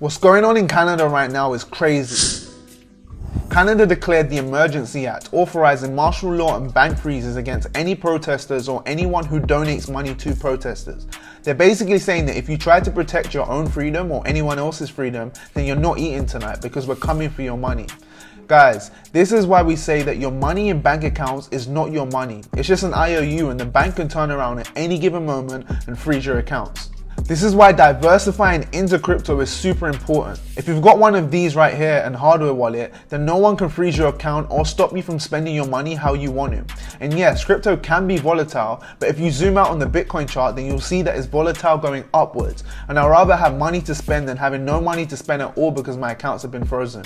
What's going on in Canada right now is crazy. Canada declared the Emergency Act, authorizing martial law and bank freezes against any protesters or anyone who donates money to protesters. They're basically saying that if you try to protect your own freedom or anyone else's freedom, then you're not eating tonight because we're coming for your money. Guys, this is why we say that your money in bank accounts is not your money. It's just an IOU and the bank can turn around at any given moment and freeze your accounts. This is why diversifying into crypto is super important. If you've got one of these right here, and hardware wallet, then no one can freeze your account or stop you from spending your money how you want to. And yes, crypto can be volatile, but if you zoom out on the Bitcoin chart, then you'll see that it's volatile going upwards. And I'd rather have money to spend than having no money to spend at all because my accounts have been frozen.